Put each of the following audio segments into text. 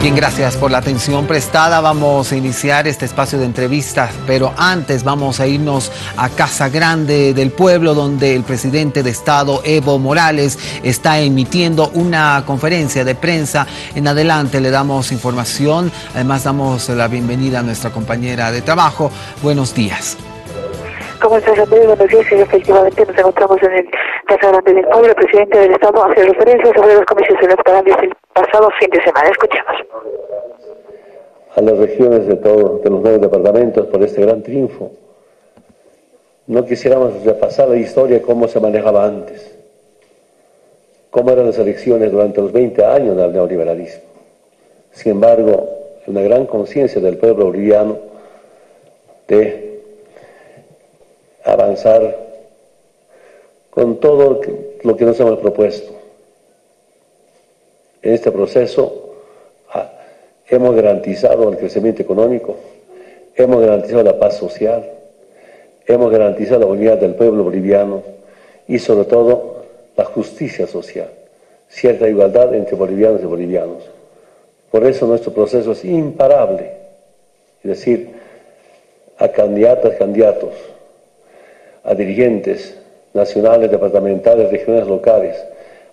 Bien, gracias por la atención prestada. Vamos a iniciar este espacio de entrevistas, pero antes vamos a irnos a Casa Grande del Pueblo, donde el presidente de Estado, Evo Morales, está emitiendo una conferencia de prensa. En adelante le damos información. Además, damos la bienvenida a nuestra compañera de trabajo. Buenos días. ¿Cómo estás, Andrés? Buenos días. efectivamente nos encontramos en el Casa Grande del Pueblo. El presidente del Estado hace referencia sobre los comicios electorales del pasado fin de semana. Escuchemos. A las regiones de todos de los nueve departamentos por este gran triunfo. No quisiéramos repasar la historia cómo se manejaba antes, cómo eran las elecciones durante los 20 años del neoliberalismo. Sin embargo, una gran conciencia del pueblo boliviano de avanzar con todo lo que nos hemos propuesto. En este proceso ah, hemos garantizado el crecimiento económico, hemos garantizado la paz social, hemos garantizado la unidad del pueblo boliviano y sobre todo la justicia social, cierta igualdad entre bolivianos y bolivianos. Por eso nuestro proceso es imparable, es decir, a candidatas, candidatos, a dirigentes nacionales, departamentales, regionales, locales,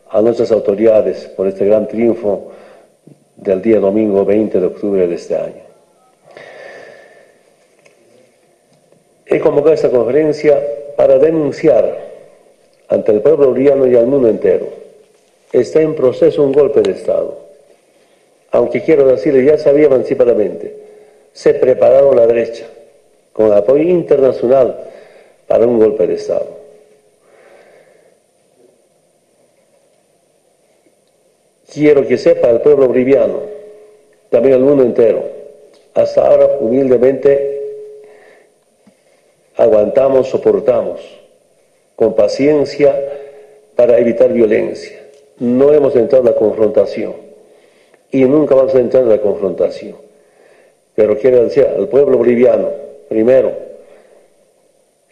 a nuestras autoridades por este gran triunfo del día domingo 20 de octubre de este año. He convocado esta conferencia para denunciar ante el pueblo boliviano y al mundo entero. Está en proceso un golpe de Estado. Aunque quiero decirle, ya sabía anticipadamente, se prepararon la derecha con apoyo internacional para un golpe de Estado. Quiero que sepa el pueblo boliviano, también el mundo entero, hasta ahora humildemente aguantamos, soportamos, con paciencia para evitar violencia. No hemos entrado en la confrontación y nunca vamos a entrar en la confrontación. Pero quiero decir al pueblo boliviano, primero,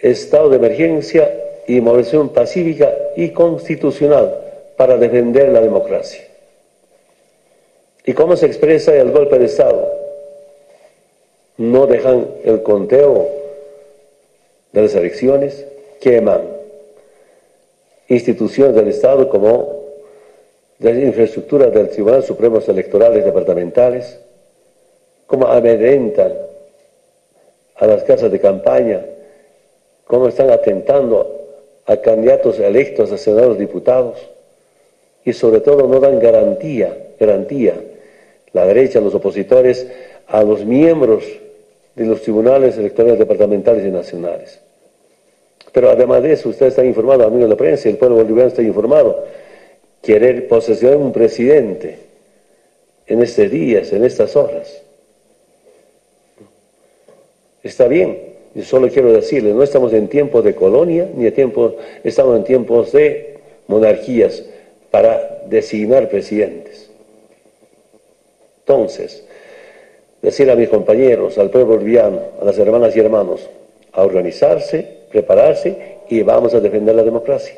estado de emergencia y movilización pacífica y constitucional para defender la democracia. ¿Y cómo se expresa el golpe de Estado? No dejan el conteo de las elecciones, queman instituciones del Estado como la infraestructura del Tribunal Supremo Electorales Departamentales, como amedrentan a las casas de campaña cómo están atentando a candidatos electos a senadores diputados y sobre todo no dan garantía, garantía, la derecha, los opositores, a los miembros de los tribunales electorales departamentales y nacionales. Pero además de eso, ustedes están informados, amigos de la prensa, el pueblo boliviano está informado, querer posesionar un presidente en estos días, en estas horas. Está bien, yo solo quiero decirles, no estamos en tiempos de colonia, ni de tiempo, estamos en tiempos de monarquías para designar presidentes. Entonces, decir a mis compañeros, al pueblo boliviano, a las hermanas y hermanos, a organizarse, prepararse y vamos a defender la democracia.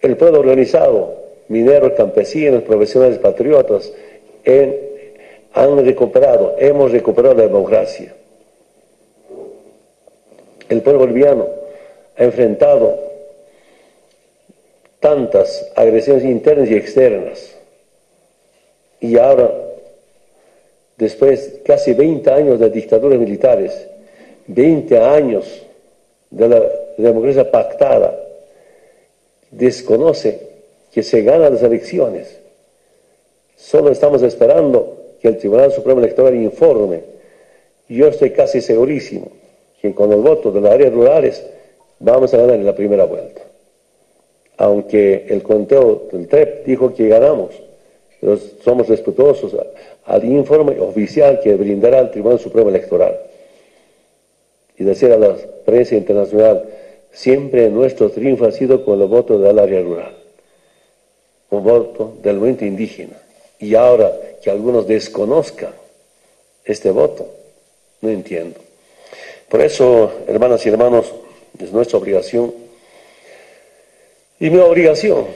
El pueblo organizado, mineros, campesinos, profesionales, patriotas, han recuperado, hemos recuperado la democracia el pueblo boliviano ha enfrentado tantas agresiones internas y externas. Y ahora, después de casi 20 años de dictaduras militares, 20 años de la democracia pactada, desconoce que se ganan las elecciones. Solo estamos esperando que el Tribunal Supremo Electoral informe. Yo estoy casi segurísimo que con los votos de las áreas rurales vamos a ganar en la primera vuelta. Aunque el conteo del TREP dijo que ganamos, pero somos respetuosos al informe oficial que brindará el Tribunal Supremo Electoral. Y decir a la prensa internacional, siempre nuestro triunfo ha sido con los votos del área rural, con voto del movimiento indígena. Y ahora que algunos desconozcan este voto, no entiendo. Por eso, hermanas y hermanos, es nuestra obligación. Y mi obligación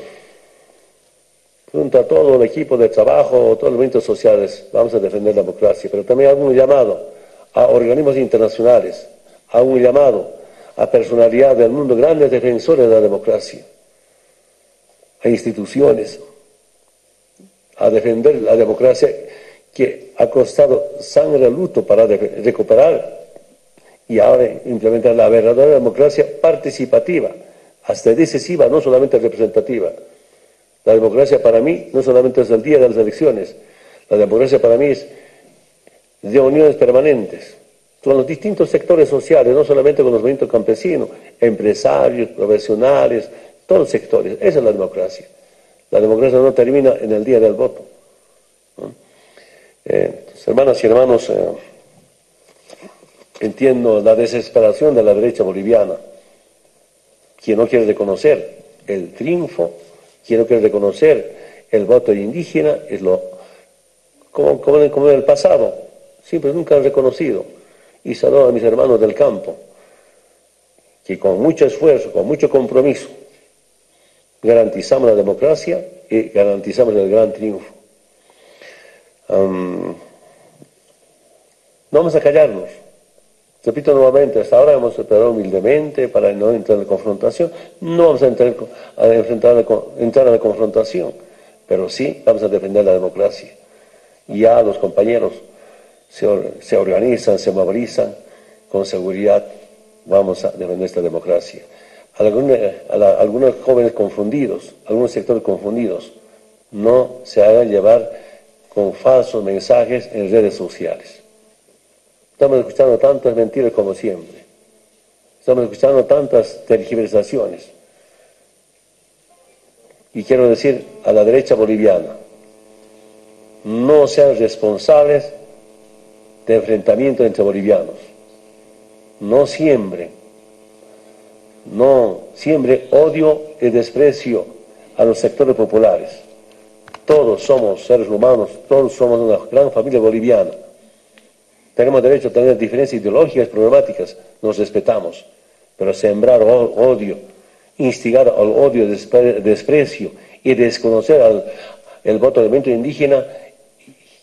junto a todo el equipo de trabajo, todos los movimientos sociales, vamos a defender la democracia, pero también hago un llamado a organismos internacionales, hago un llamado a personalidades del mundo, grandes defensores de la democracia, a instituciones, a defender la democracia que ha costado sangre luto para recuperar y ahora implementar la verdadera democracia participativa, hasta decisiva, no solamente representativa. La democracia para mí no solamente es el día de las elecciones, la democracia para mí es de uniones permanentes con los distintos sectores sociales, no solamente con los movimientos campesinos, empresarios, profesionales, todos los sectores. Esa es la democracia. La democracia no termina en el día del voto. Eh, hermanas y hermanos, eh, entiendo la desesperación de la derecha boliviana, quien no quiere reconocer el triunfo que reconocer el voto indígena, es lo, como, como, en el pasado, siempre nunca han reconocido. Y saludo a mis hermanos del campo, que con mucho esfuerzo, con mucho compromiso, garantizamos la democracia y garantizamos el gran triunfo. no vamos a callarnos. Repito nuevamente, hasta ahora hemos esperado humildemente para no entrar en confrontación. No vamos a entrar a, enfrentar, entrar a la confrontación, pero sí vamos a defender la democracia. Ya los compañeros se, organizan, se movilizan, con seguridad vamos a defender esta democracia. algunos jóvenes confundidos, algunos sectores confundidos, no se hagan llevar con falsos mensajes en redes sociales. Estamos escuchando tantas mentiras como siempre. Estamos escuchando tantas tergiversaciones. Y quiero decir a la derecha boliviana, no sean responsables de enfrentamiento entre bolivianos. No siempre, no siempre odio y desprecio a los sectores populares. Todos somos seres humanos, todos somos una gran familia boliviana tenemos derecho a tener diferencias ideológicas, problemáticas, nos respetamos. Pero sembrar odio, instigar al odio, desprecio y desconocer al, el voto del movimiento indígena,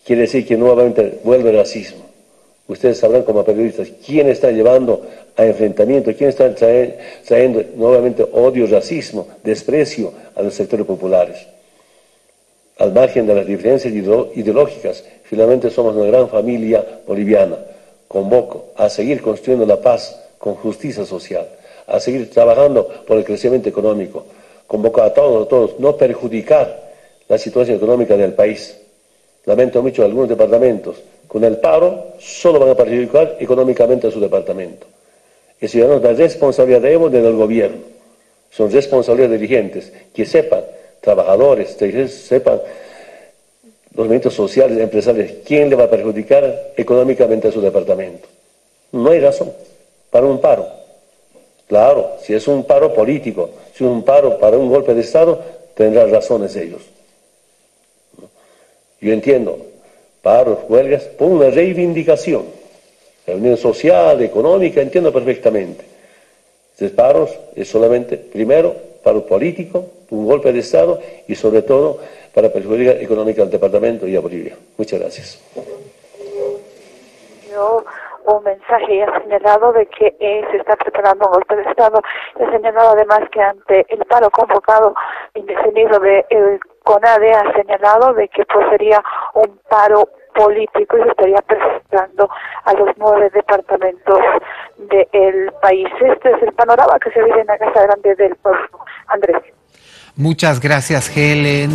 quiere decir que nuevamente vuelve el racismo. Ustedes sabrán como periodistas quién está llevando a enfrentamiento, quién está trayendo nuevamente odio, racismo, desprecio a los sectores populares al margen de las diferencias ideológicas, finalmente somos una gran familia boliviana. Convoco a seguir construyendo la paz con justicia social, a seguir trabajando por el crecimiento económico. Convoco a todos, a todos, no perjudicar la situación económica del país. Lamento mucho algunos departamentos. Con el paro solo van a perjudicar económicamente a su departamento. Y ciudadanos, la responsabilidad debemos del gobierno. Son responsabilidades dirigentes que sepan trabajadores, sepan los movimientos sociales, empresarios, quién le va a perjudicar económicamente a su departamento. No hay razón para un paro. Claro, si es un paro político, si es un paro para un golpe de Estado, tendrán razones ellos. Yo entiendo, paros, huelgas, por una reivindicación, reunión social, económica, entiendo perfectamente. Paros es solamente, primero, paro político, un golpe de Estado y sobre todo para perjudicar económica al departamento y a Bolivia. Muchas gracias. Yo un mensaje y ha señalado de que eh, se está preparando un golpe de Estado. Ha señalado además que ante el paro convocado indefinido de el CONADE ha señalado de que pues sería un paro político y se estaría presentando a los nueve departamentos del país. Este es el panorama que se vive en la Casa Grande del Pueblo. Andrés. Muchas gracias, Helen.